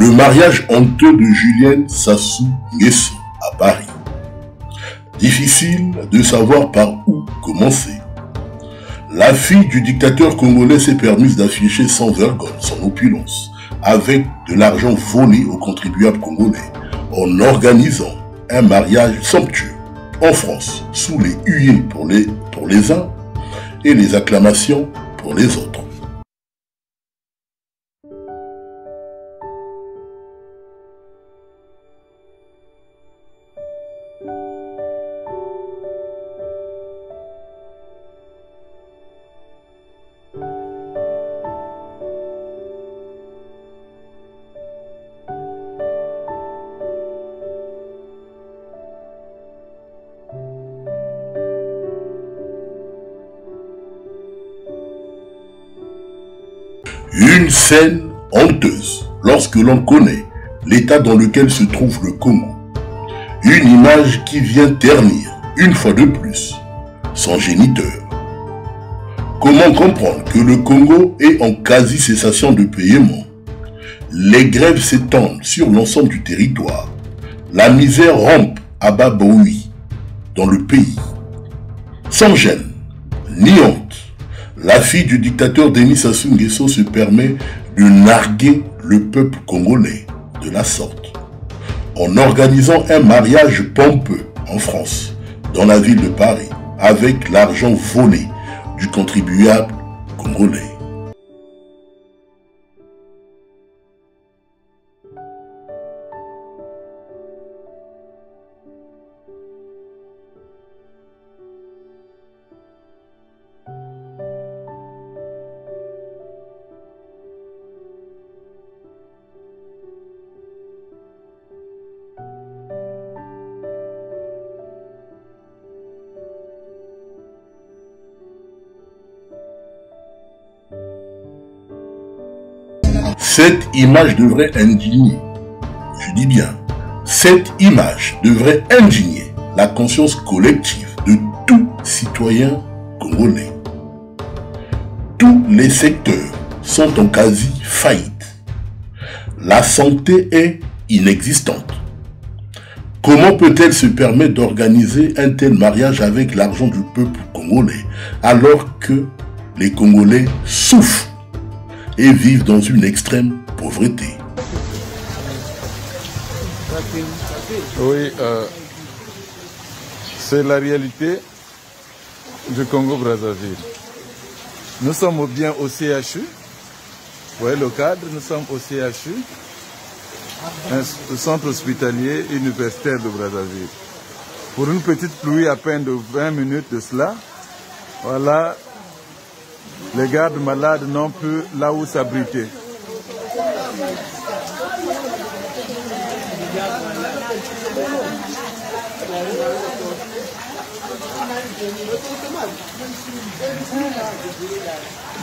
le mariage honteux de Julienne Sassou Nguesso à Paris. Difficile de savoir par où commencer. La fille du dictateur congolais s'est permise d'afficher sans vergogne son opulence avec de l'argent volé aux contribuables congolais en organisant un mariage somptueux en France sous les huées pour les, pour les uns et les acclamations pour les autres. Une scène honteuse lorsque l'on connaît l'état dans lequel se trouve le Congo. Une image qui vient ternir, une fois de plus, son géniteur. Comment comprendre que le Congo est en quasi-cessation de paiement? Les grèves s'étendent sur l'ensemble du territoire. La misère rampe à Baboui dans le pays. Sans gêne, ni honte, la fille du dictateur Denis Sassou Nguesso se permet de narguer le peuple congolais de la sorte en organisant un mariage pompeux en France, dans la ville de Paris, avec l'argent volé du contribuable congolais. Cette image devrait indigner, je dis bien, cette image devrait indigner la conscience collective de tout citoyen congolais. Tous les secteurs sont en quasi faillite. La santé est inexistante. Comment peut-elle se permettre d'organiser un tel mariage avec l'argent du peuple congolais alors que les Congolais souffrent? Et vivent dans une extrême pauvreté. Oui, euh, c'est la réalité du Congo-Brazzaville. Nous sommes bien au CHU, oui, le cadre, nous sommes au CHU, un centre hospitalier universitaire de Brazzaville. Pour une petite pluie à peine de 20 minutes de cela, voilà, les gardes malades n'ont plus là où s'abriter.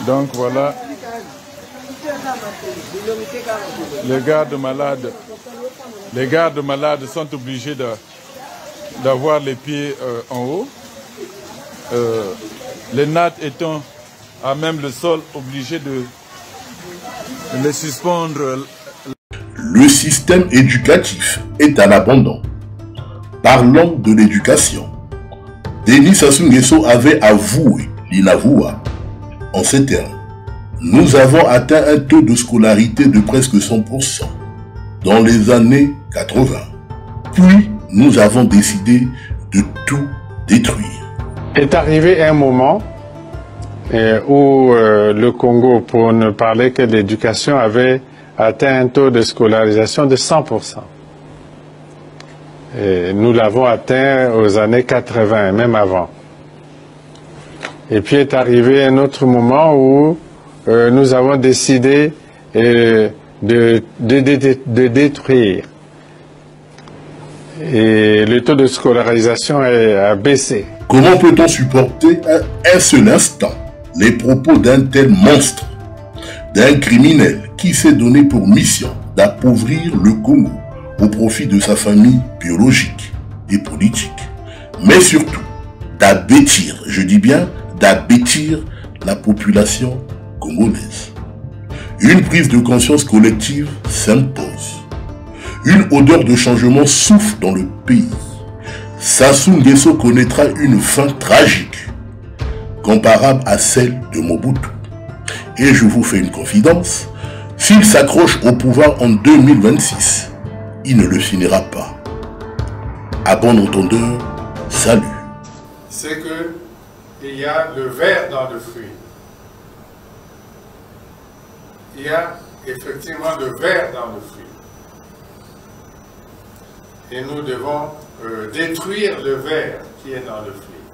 Donc voilà, les gardes malades, les gardes malades sont obligés d'avoir les pieds euh, en haut. Euh, les nattes étant à même le sol obligé de les suspendre. Le système éducatif est à l'abandon. Parlons de l'éducation. Denis Sassou Nguesso avait avoué l'inavouable. En ces termes, nous avons atteint un taux de scolarité de presque 100% dans les années 80. Puis, nous avons décidé de tout détruire. Est arrivé un moment où euh, le Congo, pour ne parler que de l'éducation, avait atteint un taux de scolarisation de 100%. Et nous l'avons atteint aux années 80, même avant. Et puis est arrivé un autre moment où euh, nous avons décidé euh, de, de, détruire. Et le taux de scolarisation a baissé. Comment peut-on supporter un, un seul instant les propos d'un tel monstre, d'un criminel qui s'est donné pour mission d'appauvrir le Congo au profit de sa famille biologique et politique, mais surtout d'abêtir, je dis bien d'abêtir la population congolaise. Une prise de conscience collective s'impose. Une odeur de changement souffle dans le pays. Sassou Nguesso connaîtra une fin tragique, comparable à celle de Mobutu. Et je vous fais une confidence, s'il s'accroche au pouvoir en 2026, il ne le finira pas. À bon entendeur, salut. C'est que il y a le verre dans le fruit. Il y a effectivement le verre dans le fruit. Et nous devons euh, détruire le verre qui est dans le fruit.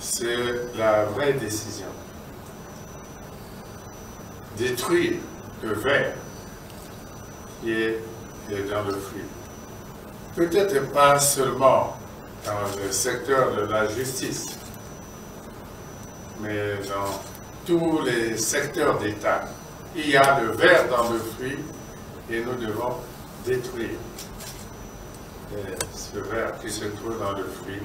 C'est la vraie décision. Détruire le verre qui est dans le fruit. Peut-être pas seulement dans le secteur de la justice, mais dans tous les secteurs d'État. Il y a le verre dans le fruit et nous devons détruire ce verre qui se trouve dans le fruit